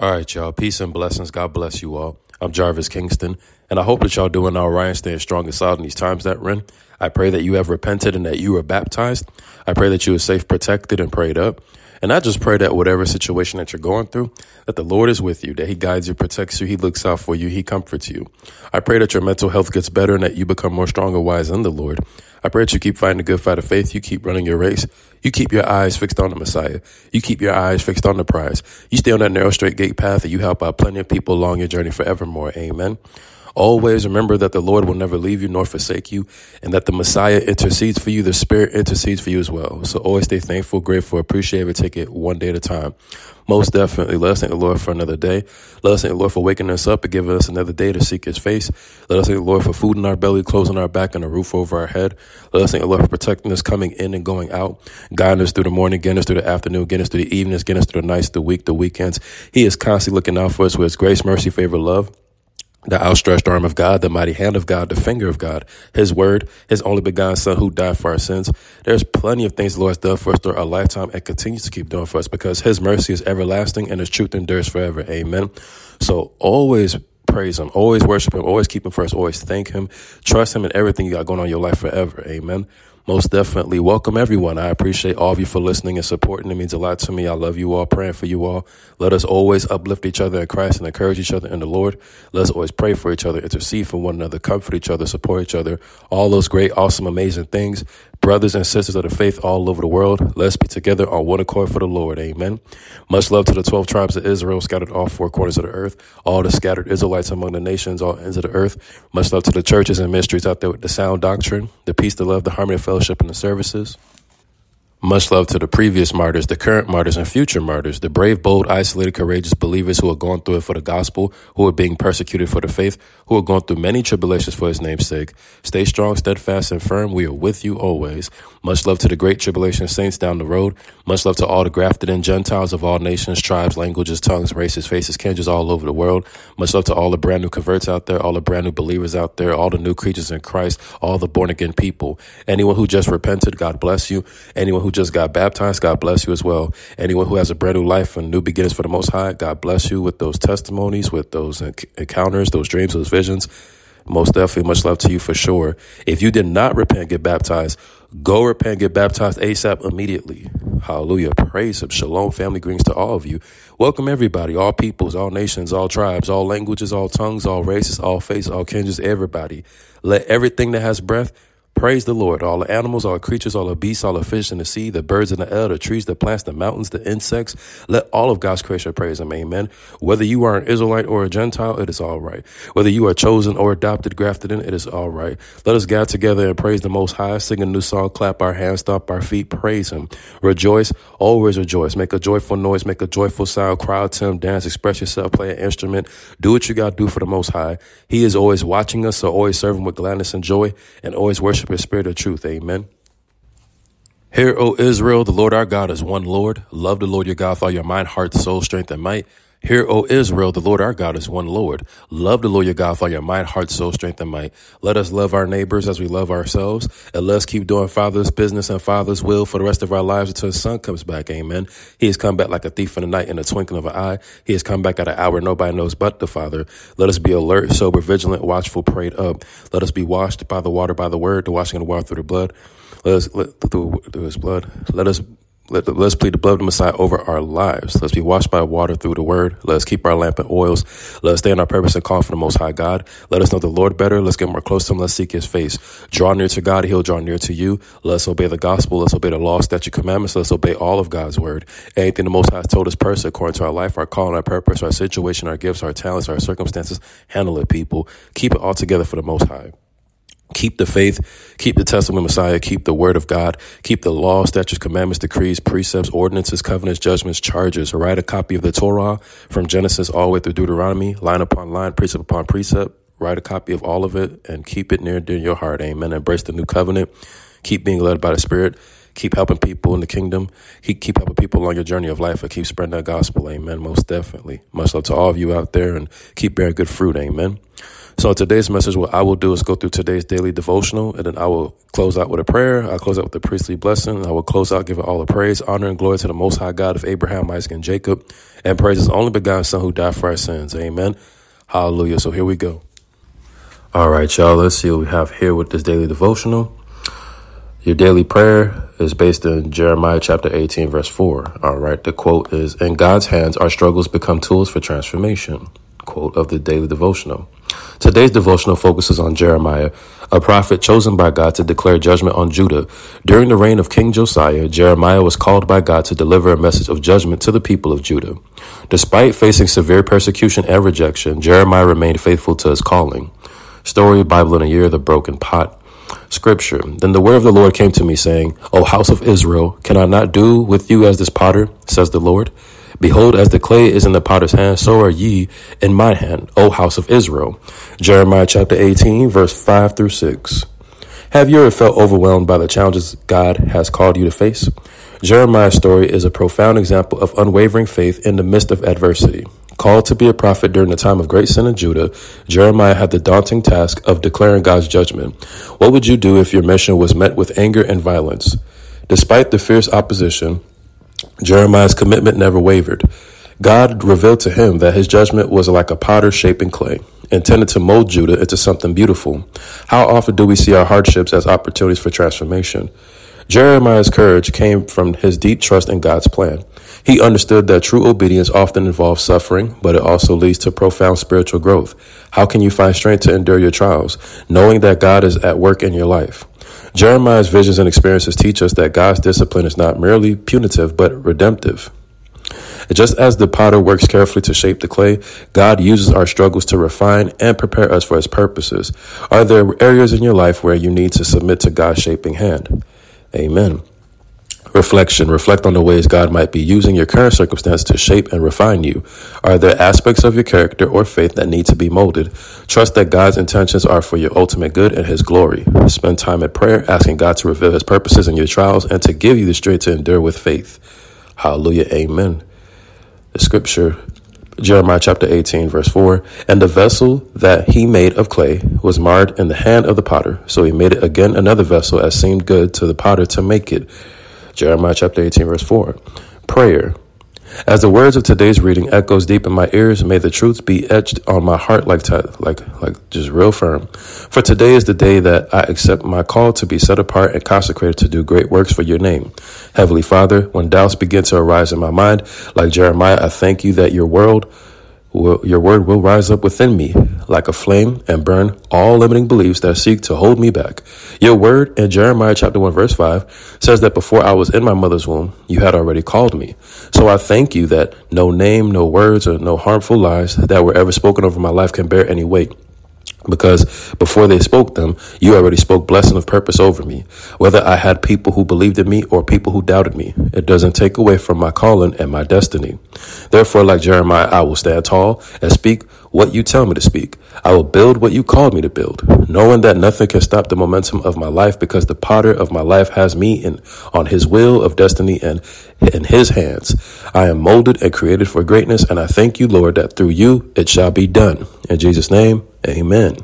All right, y'all. Peace and blessings. God bless you all. I'm Jarvis Kingston, and I hope that y'all doing all right and staying strong and solid in these times that we're in. I pray that you have repented and that you are baptized. I pray that you are safe, protected, and prayed up. And I just pray that whatever situation that you're going through, that the Lord is with you, that He guides you, protects you, He looks out for you, He comforts you. I pray that your mental health gets better and that you become more strong and wise in the Lord. I pray that you keep fighting good fight of faith, you keep running your race, you keep your eyes fixed on the Messiah, you keep your eyes fixed on the prize, you stay on that narrow, straight gate path, and you help out plenty of people along your journey forevermore. Amen. Always remember that the Lord will never leave you nor forsake you, and that the Messiah intercedes for you, the Spirit intercedes for you as well. So always stay thankful, grateful, appreciative, take it one day at a time. Most definitely, let us thank the Lord for another day. Let us thank the Lord for waking us up and giving us another day to seek His face. Let us thank the Lord for food in our belly, clothes on our back, and a roof over our head. Let us thank the Lord for protecting us coming in and going out, guiding us through the morning, getting us through the afternoon, getting us through the evenings, getting us through the nights, the week, the weekends. He is constantly looking out for us with His grace, mercy, favor, love the outstretched arm of God, the mighty hand of God, the finger of God, His word, His only begotten Son who died for our sins. There's plenty of things the Lord has done for us through our lifetime and continues to keep doing for us because His mercy is everlasting and His truth endures forever. Amen. So always praise Him, always worship Him, always keep Him first, always thank Him, trust Him in everything you got going on in your life forever. Amen. Most definitely. Welcome, everyone. I appreciate all of you for listening and supporting. It means a lot to me. I love you all, praying for you all. Let us always uplift each other in Christ and encourage each other in the Lord. Let us always pray for each other, intercede for one another, comfort each other, support each other. All those great, awesome, amazing things brothers and sisters of the faith all over the world, let's be together on one accord for the Lord. Amen. Much love to the 12 tribes of Israel scattered all four corners of the earth, all the scattered Israelites among the nations, all ends of the earth. Much love to the churches and ministries out there with the sound doctrine, the peace, the love, the harmony, the fellowship, and the services. Much love to the previous martyrs, the current martyrs, and future martyrs, the brave, bold, isolated, courageous believers who are going through it for the gospel, who are being persecuted for the faith, who are going through many tribulations for his name's sake. Stay strong, steadfast, and firm. We are with you always. Much love to the great tribulation saints down the road. Much love to all the grafted in Gentiles of all nations, tribes, languages, tongues, races, faces, kindreds all over the world. Much love to all the brand new converts out there, all the brand new believers out there, all the new creatures in Christ, all the born again people. Anyone who just repented, God bless you. Anyone who who just got baptized, God bless you as well. Anyone who has a brand new life and new beginnings for the Most High, God bless you with those testimonies, with those encounters, those dreams, those visions. Most definitely, much love to you for sure. If you did not repent, get baptized, go repent, get baptized ASAP immediately. Hallelujah. Praise Him. Shalom, family greetings to all of you. Welcome everybody, all peoples, all nations, all tribes, all languages, all tongues, all races, all faces, all kindreds, everybody. Let everything that has breath Praise the Lord. All the animals, all the creatures, all the beasts, all the fish in the sea, the birds in the air, the trees, the plants, the mountains, the insects. Let all of God's creation praise Him. Amen. Whether you are an Israelite or a Gentile, it is all right. Whether you are chosen or adopted, grafted in, it is all right. Let us gather together and praise the Most High, sing a new song, clap our hands, stomp our feet, praise Him. Rejoice, always rejoice. Make a joyful noise, make a joyful sound, cry out to Him, dance, express yourself, play an instrument. Do what you got to do for the Most High. He is always watching us, so always serve Him with gladness and joy, and always worship spirit of truth. Amen. Hear, O Israel, the Lord our God is one Lord. Love the Lord your God with all your mind, heart, soul, strength, and might. Hear, O Israel, the Lord our God is one Lord. Love the Lord your God with all your mind, heart, soul, strength, and might. Let us love our neighbors as we love ourselves. And let's keep doing Father's business and Father's will for the rest of our lives until His Son comes back. Amen. He has come back like a thief in the night in the twinkling of an eye. He has come back at an hour nobody knows but the Father. Let us be alert, sober, vigilant, watchful, prayed up. Let us be washed by the water, by the word, the washing of the water through the blood. Let us, let, through, through His blood. Let us let, us plead the blood of the Messiah over our lives. Let's be washed by water through the word. Let us keep our lamp in oils. Let us stay in our purpose and call for the Most High God. Let us know the Lord better. Let's get more close to Him. Let's seek His face. Draw near to God. He'll draw near to you. Let's obey the gospel. Let's obey the law, statute, commandments. Let's obey all of God's word. Anything the Most High has told us person according to our life, our call, and our purpose, our situation, our gifts, our talents, our circumstances. Handle it, people. Keep it all together for the Most High. Keep the faith, keep the testimony of Messiah, keep the word of God, keep the law, statutes, commandments, decrees, precepts, ordinances, covenants, judgments, charges. Write a copy of the Torah from Genesis all the way through Deuteronomy, line upon line, precept upon precept. Write a copy of all of it and keep it near dear your heart. Amen. Embrace the new covenant. Keep being led by the Spirit. Keep helping people in the kingdom. Keep, keep helping people along your journey of life and keep spreading that gospel. Amen. Most definitely. Much love to all of you out there and keep bearing good fruit. Amen. So, today's message, what I will do is go through today's daily devotional, and then I will close out with a prayer. I'll close out with a priestly blessing. I will close out giving all the praise, honor, and glory to the Most High God of Abraham, Isaac, and Jacob, and praise His only begotten Son who died for our sins. Amen. Hallelujah. So, here we go. All right, y'all, let's see what we have here with this daily devotional. Your daily prayer is based in Jeremiah chapter 18, verse 4. All right, the quote is In God's hands, our struggles become tools for transformation. Quote of the daily devotional. Today's devotional focuses on Jeremiah, a prophet chosen by God to declare judgment on Judah. During the reign of King Josiah, Jeremiah was called by God to deliver a message of judgment to the people of Judah. Despite facing severe persecution and rejection, Jeremiah remained faithful to his calling. Story Bible in a Year, The Broken Pot. Scripture. Then the word of the Lord came to me, saying, O house of Israel, can I not do with you as this potter, says the Lord? Behold, as the clay is in the potter's hand, so are ye in my hand, O house of Israel. Jeremiah chapter 18, verse 5 through 6. Have you ever felt overwhelmed by the challenges God has called you to face? Jeremiah's story is a profound example of unwavering faith in the midst of adversity. Called to be a prophet during the time of great sin in Judah, Jeremiah had the daunting task of declaring God's judgment. What would you do if your mission was met with anger and violence? Despite the fierce opposition, Jeremiah's commitment never wavered. God revealed to him that his judgment was like a potter shaping clay, intended to mold Judah into something beautiful. How often do we see our hardships as opportunities for transformation? Jeremiah's courage came from his deep trust in God's plan. He understood that true obedience often involves suffering, but it also leads to profound spiritual growth. How can you find strength to endure your trials, knowing that God is at work in your life? Jeremiah's visions and experiences teach us that God's discipline is not merely punitive, but redemptive. Just as the potter works carefully to shape the clay, God uses our struggles to refine and prepare us for his purposes. Are there areas in your life where you need to submit to God's shaping hand? Amen. Reflection. Reflect on the ways God might be using your current circumstance to shape and refine you. Are there aspects of your character or faith that need to be molded? Trust that God's intentions are for your ultimate good and His glory. Spend time in prayer, asking God to reveal His purposes in your trials and to give you the strength to endure with faith. Hallelujah. Amen. The scripture, Jeremiah chapter 18, verse 4 And the vessel that he made of clay was marred in the hand of the potter. So he made it again another vessel as seemed good to the potter to make it. Jeremiah chapter 18, verse 4. Prayer. As the words of today's reading echoes deep in my ears, may the truths be etched on my heart like t- like like just real firm. For today is the day that I accept my call to be set apart and consecrated to do great works for your name. Heavenly Father, when doubts begin to arise in my mind, like Jeremiah, I thank you that your world will, your word will rise up within me like a flame and burn all limiting beliefs that seek to hold me back. Your word in Jeremiah chapter 1 verse 5 says that before I was in my mother's womb, you had already called me. So I thank you that no name, no words, or no harmful lies that were ever spoken over my life can bear any weight because before they spoke them, you already spoke blessing of purpose over me. Whether I had people who believed in me or people who doubted me, it doesn't take away from my calling and my destiny. Therefore, like Jeremiah, I will stand tall and speak what you tell me to speak. I will build what you called me to build, knowing that nothing can stop the momentum of my life because the potter of my life has me in on his will of destiny and in his hands. I am molded and created for greatness, and I thank you, Lord, that through you it shall be done. In Jesus' name, amen.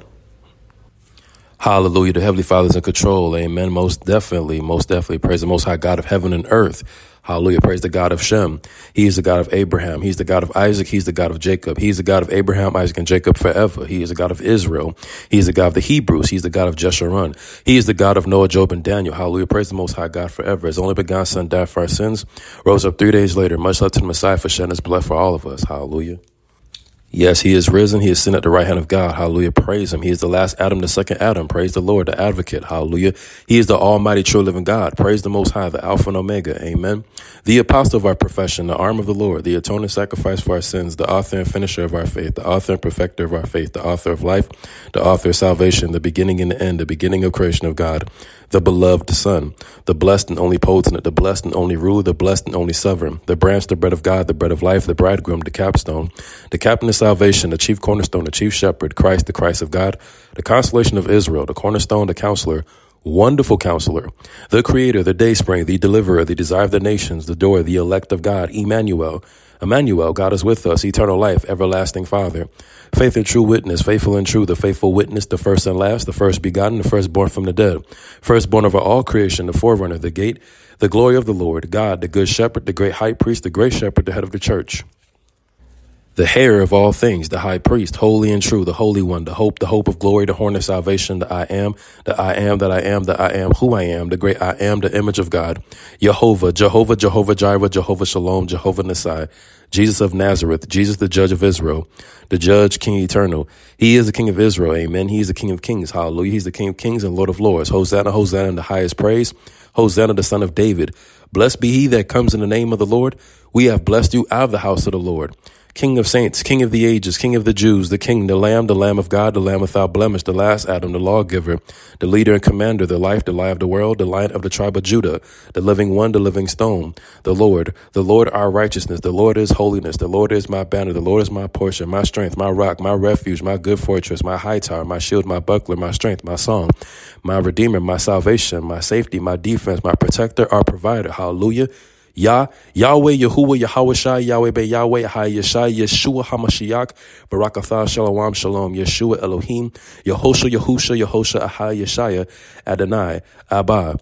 Hallelujah. The Heavenly Father's in control. Amen. Most definitely, most definitely. Praise the Most High God of heaven and earth. Hallelujah. Praise the God of Shem. He is the God of Abraham. He's the God of Isaac. He's the God of Jacob. He's the God of Abraham, Isaac, and Jacob forever. He is the God of Israel. He's the God of the Hebrews. He's the God of Jeshurun. He is the God of Noah, Job, and Daniel. Hallelujah. Praise the Most High God forever. His only begotten Son died for our sins, rose up three days later, much love to the Messiah for shedding his blood for all of us. Hallelujah. Yes, he is risen. He is sitting at the right hand of God. Hallelujah. Praise him. He is the last Adam, the second Adam. Praise the Lord, the advocate. Hallelujah. He is the almighty, true living God. Praise the most high, the Alpha and Omega. Amen. The apostle of our profession, the arm of the Lord, the atoning sacrifice for our sins, the author and finisher of our faith, the author and perfecter of our faith, the author of life, the author of salvation, the beginning and the end, the beginning of creation of God, the beloved Son, the blessed and only potent, the blessed and only ruler, the blessed and only sovereign, the branch, the bread of God, the bread of life, the bridegroom, the capstone, the captain of salvation, the chief cornerstone, the chief shepherd, Christ, the Christ of God, the consolation of Israel, the cornerstone, the counselor, wonderful counselor, the creator, the dayspring, the deliverer, the desire of the nations, the door, the elect of God, Emmanuel, Emmanuel, God is with us, eternal life, everlasting Father. Faith and true witness, faithful and true, the faithful witness, the first and last, the first begotten, the firstborn from the dead, firstborn over all creation, the forerunner, the gate, the glory of the Lord, God, the good shepherd, the great high priest, the great shepherd, the head of the church the heir of all things, the high priest, holy and true, the holy one, the hope, the hope of glory, the horn of salvation, the I am, the I am that I am, the I am who I am, the great I am, the image of God, Jehovah, Jehovah, Jehovah Jireh, Jehovah Shalom, Jehovah Nissi, Jesus of Nazareth, Jesus the judge of Israel, the judge, King eternal. He is the King of Israel, amen. He is the King of kings, hallelujah. He's the King of kings and Lord of lords. Hosanna, Hosanna in the highest praise. Hosanna, the son of David. Blessed be he that comes in the name of the Lord. We have blessed you out of the house of the Lord. King of saints, King of the ages, King of the Jews, the King, the Lamb, the Lamb of God, the Lamb without blemish, the last Adam, the lawgiver, the leader and commander, the life, the light of the world, the light of the tribe of Judah, the living one, the living stone, the Lord, the Lord our righteousness, the Lord is holiness, the Lord is my banner, the Lord is my portion, my strength, my rock, my refuge, my good fortress, my high tower, my shield, my buckler, my strength, my song, my redeemer, my salvation, my safety, my defense, my protector, our provider. Hallelujah. Yah, Yahweh, Yahuwah, Yahweh Yahweh Be Yahweh, Hai Yeshai, Yeshua HaMashiach, Barakatha, Shalom, Shalom, Yeshua Elohim, Yehosha, Yehusha, Yehosha, Ahai Yeshaya, Adonai, Abba.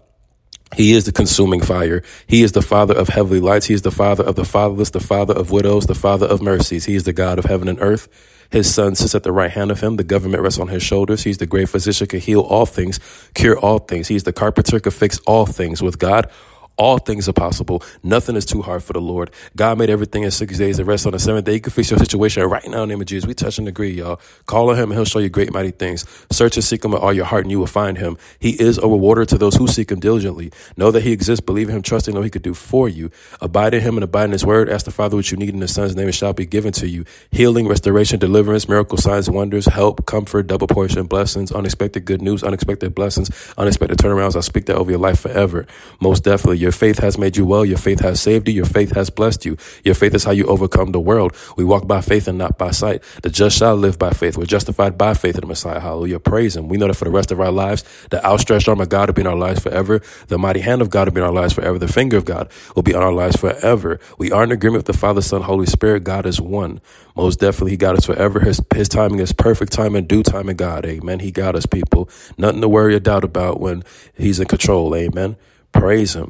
He is the consuming fire. He is the father of heavenly lights. He is the father of the fatherless, the father of widows, the father of mercies. He is the God of heaven and earth. His son sits at the right hand of him. The government rests on his shoulders. He's the great physician, can heal all things, cure all things. He's the carpenter, can fix all things. With God, all things are possible. Nothing is too hard for the Lord. God made everything in six days and rest on the seventh day. You can fix your situation right now in the name of Jesus. We touch and agree, y'all. Call on him and he'll show you great mighty things. Search and seek him with all your heart and you will find him. He is a rewarder to those who seek him diligently. Know that he exists. Believe in him. Trust in what he could do for you. Abide in him and abide in his word. Ask the Father what you need in his son's name. It shall be given to you. Healing, restoration, deliverance, miracle, signs, wonders, help, comfort, double portion, blessings, unexpected good news, unexpected blessings, unexpected turnarounds. I speak that over your life forever. Most definitely. Your faith has made you well. Your faith has saved you. Your faith has blessed you. Your faith is how you overcome the world. We walk by faith and not by sight. The just shall live by faith. We're justified by faith in the Messiah. Hallelujah. Praise Him. We know that for the rest of our lives, the outstretched arm of God will be in our lives forever. The mighty hand of God will be in our lives forever. The finger of God will be on our lives forever. We are in agreement with the Father, Son, Holy Spirit. God is one. Most definitely, He got us forever. His, his timing is perfect time and due time in God. Amen. He got us, people. Nothing to worry or doubt about when He's in control. Amen. Praise Him.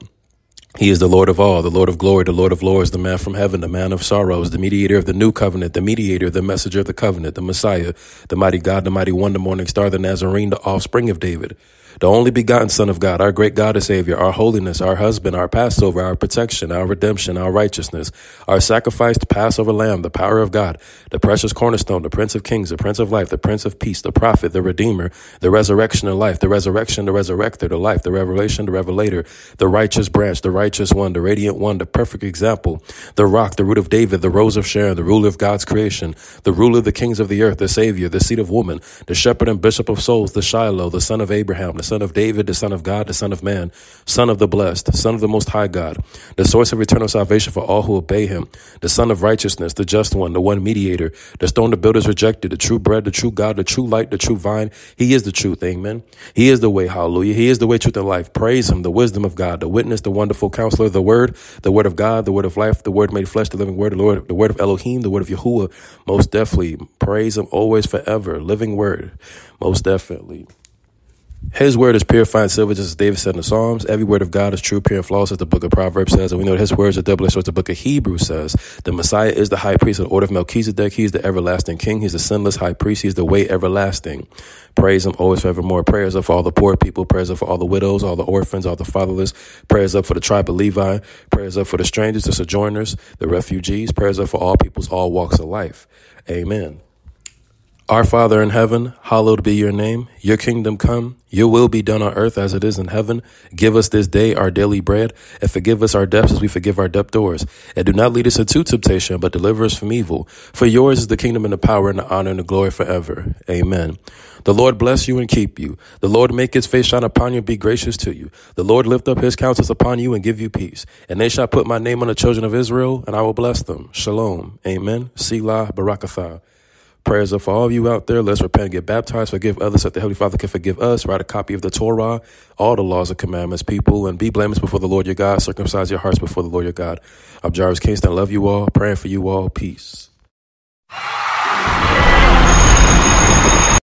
He is the Lord of all, the Lord of glory, the Lord of lords, the man from heaven, the man of sorrows, the mediator of the new covenant, the mediator, the messenger of the covenant, the Messiah, the mighty God, the mighty one, the morning star, the Nazarene, the offspring of David the only begotten Son of God, our great God and Savior, our holiness, our husband, our Passover, our protection, our redemption, our righteousness, our sacrificed Passover lamb, the power of God, the precious cornerstone, the Prince of Kings, the Prince of Life, the Prince of Peace, the prophet, the Redeemer, the resurrection of life, the resurrection, the resurrector, the life, the revelation, the revelator, the righteous branch, the righteous one, the radiant one, the perfect example, the rock, the root of David, the rose of Sharon, the ruler of God's creation, the ruler of the kings of the earth, the Savior, the seed of woman, the shepherd and bishop of souls, the Shiloh, the son of Abraham, the son of David, the son of God, the son of man, son of the blessed, son of the most high God, the source of eternal salvation for all who obey him, the sun of righteousness, the just one, the one mediator, the stone the builders rejected, the true bread, the true God, the true light, the true vine. He is the truth. Amen. He is the way. Hallelujah. He is the way, truth, and life. Praise him, the wisdom of God, the witness, the wonderful counselor, the word, the word of God, the word of life, the word made flesh, the living word, the Lord, the word of Elohim, the word of Yahuwah. Most definitely. Praise him always forever. Living word. Most definitely. His word is purifying silver, just as David said in the Psalms. Every word of God is true, pure, and flawless, as the book of Proverbs says. And we know that his words are double as the book of Hebrews says. The Messiah is the high priest of the order of Melchizedek. He's the everlasting king. He's the sinless high priest. He's the way everlasting. Praise him always forevermore. Prayers up for all the poor people. Prayers up for all the widows, all the orphans, all the fatherless. Prayers up for the tribe of Levi. Prayers up for the strangers, the sojourners, the refugees. Prayers up for all peoples, all walks of life. Amen. Our Father in heaven, hallowed be your name. Your kingdom come. Your will be done on earth as it is in heaven. Give us this day our daily bread, and forgive us our debts as we forgive our debtors. And do not lead us into temptation, but deliver us from evil. For yours is the kingdom and the power and the honor and the glory forever. Amen. The Lord bless you and keep you. The Lord make his face shine upon you and be gracious to you. The Lord lift up his countenance upon you and give you peace. And they shall put my name on the children of Israel, and I will bless them. Shalom. Amen. Selah Barakatah. Prayers are for all of you out there. Let's repent and get baptized. Forgive others so that the Heavenly Father can forgive us. Write a copy of the Torah, all the laws and commandments, people, and be blameless before the Lord your God. Circumcise your hearts before the Lord your God. I'm Jarvis Kingston. Love you all. Praying for you all. Peace.